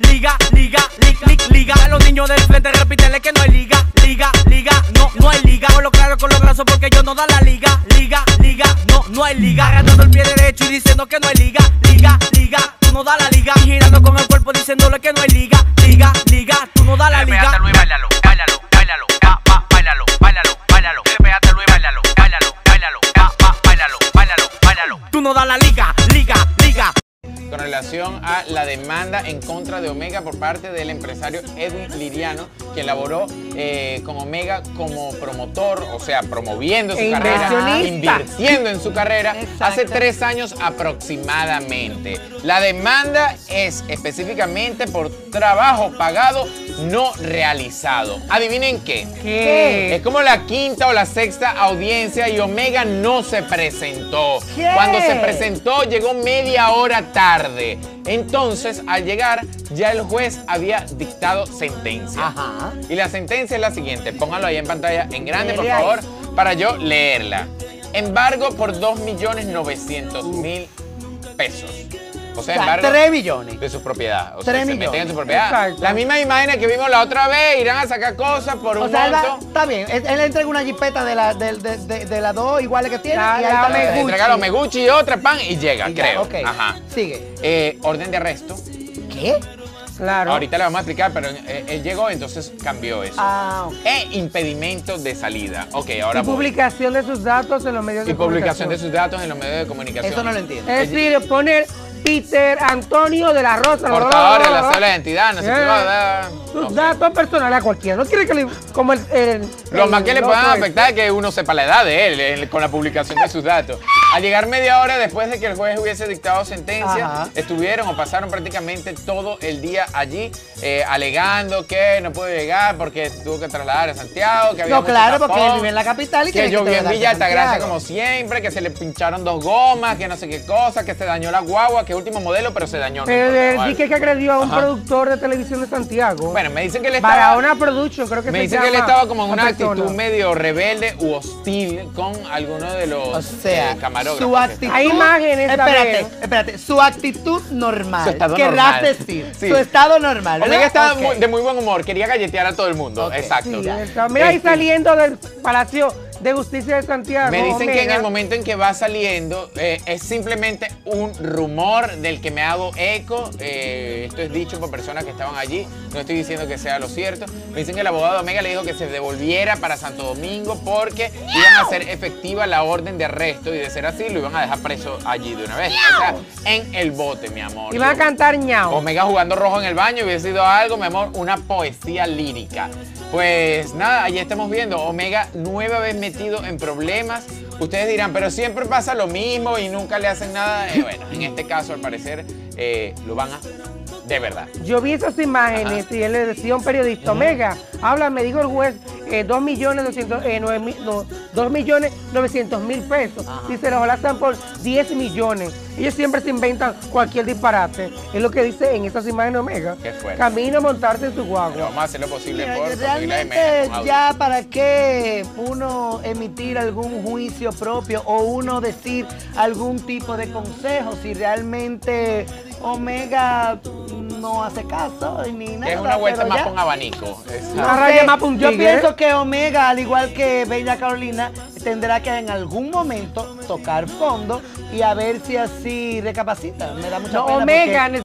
liga, liga, liga, liga, liga. A los niños del frente repítele que no hay liga, liga, liga, no, no hay liga. Con lo claro con los brazos porque yo no da la liga, liga, liga, no, no hay liga. Agarrando el pie derecho y diciendo que no hay liga, liga, liga, tú no da la liga. Y girando con el cuerpo diciéndole que no hay liga, liga, liga, tú no da la liga. Luis, bailalo, bailalo, bailalo, va, va, bailalo, bailalo, bailalo. Luis, bailalo, bailalo, bailalo, va, va, bailalo, bailalo, bailalo. Tú no da la liga. Relación a la demanda en contra de Omega por parte del empresario Edwin Liriano, que elaboró eh, con Omega como promotor, o sea, promoviendo su E carrera, invirtiendo en su carrera, Exacto. hace tres años aproximadamente. La demanda es específicamente por trabajo pagado no realizado. ¿Adivinen qué? ¿Qué? Es como la quinta o la sexta audiencia y Omega no se presentó. ¿Qué? Cuando se presentó llegó media hora tarde. Entonces, al llegar, ya el juez había dictado sentencia. Ajá. Y la sentencia es la siguiente. Pónganlo ahí en pantalla en grande, por favor, para yo leerla. Embargo por 2.900.000 pesos. O sea, embargo 3 millones. de su propiedad. O sea, Tres se millones. meten en su propiedad. Exacto. Las mismas imágenes que vimos la otra vez irán a sacar cosas por un O sea, monto. está bien. Él, él entrega una jipeta de, la, de, de, de, de las dos iguales que tiene. La- y ahí la está Meguchi. Y otra pan y llega, Y ya, creo. ok. Ajá. Sigue. Eh, orden de arresto. ¿Qué? Claro. Ahorita le vamos a explicar, pero eh, él llegó, entonces cambió eso. Ah, ok. E impedimento de salida. Ok, ahora y voy. publicación de sus datos en los medios de Y publicación de comunicación. sus datos en los medios de comunicación. Eso no lo entiendo. Es decir, poner Peter Antonio de la Rosa. Portador de la cédula de identidad, no sé qué. Ok. datos personales a cualquiera. No quiere que le. Como el. el- más que le puedan afectar es que uno sepa la edad de él eh, con la publicación de sus datos. Al llegar media hora después de que el juez hubiese dictado sentencia, Ajá. estuvieron o pasaron prácticamente todo el día allí eh, alegando que no pudo llegar porque tuvo que trasladar a Santiago, que había No, mucho claro, porque tapón, él vive en la capital y que llovió en Villa Altagracia como siempre, que se le pincharon dos gomas, que no sé qué cosa, que se dañó la guagua, que último modelo, pero se dañó. no Pero él vale. sí que, agredió a un Ajá. productor de televisión de Santiago. Bueno, me dicen que él estaba... Barahona Production, creo que Me se dicen que él estaba como en una persona. actitud medio rebelde u hostil con alguno de los O sea, eh, su actitud. Hay imágenes Espérate, espérate. Su actitud normal. Su estado querrás normal. decir. Sí. Su estado normal. Omega estaba de muy buen humor, quería galletear a todo el mundo. Exacto. Sí, Mira, ahí Este, saliendo del Palacio de Justicia de Santiago. Me dicen que en el momento en que va saliendo eh, es simplemente un rumor del que me hago eco. eh, esto es dicho por personas que estaban allí. No estoy diciendo que sea lo cierto. Me dicen que el abogado de Omega le dijo que se devolviera para Santo Domingo porque iban a hacer efectiva la orden de arresto y de ser así lo iban a dejar preso allí de una vez. O sea, en el bote, mi amor. Iban a cantar ñao. Omega jugando rojo en el baño hubiese sido algo, mi amor, una poesía lírica. Pues nada, allí estamos viendo Omega nueva vez metido en problemas. Ustedes dirán, pero siempre pasa lo mismo y nunca le hacen nada. Eh, bueno, en este caso al parecer eh, lo van a de verdad. Yo vi esas imágenes y él le decía a un periodista, Omega, habla, me dijo el juez, eh, 2 millones 200, eh, nueve mil- no, 2 millones 900 mil pesos. Dice, ojalá están por 10 millones. Ellos siempre se inventan cualquier disparate. Es lo que dice en esas imágenes Omega. Qué fuerte. Camino a montarse en su Pero guagua. vamos a hacer lo posible Mira, por realmente ya para qué uno emitir algún juicio propio o uno decir algún tipo de consejo si realmente Omega no hace caso ni nada. Que es una vuelta más ya. con abanico. Una raya más yo pienso que Omega, al igual que Bella Carolina, tendrá que en algún momento tocar fondo y a ver si así recapacita. Me da mucha No, pena Omega porque-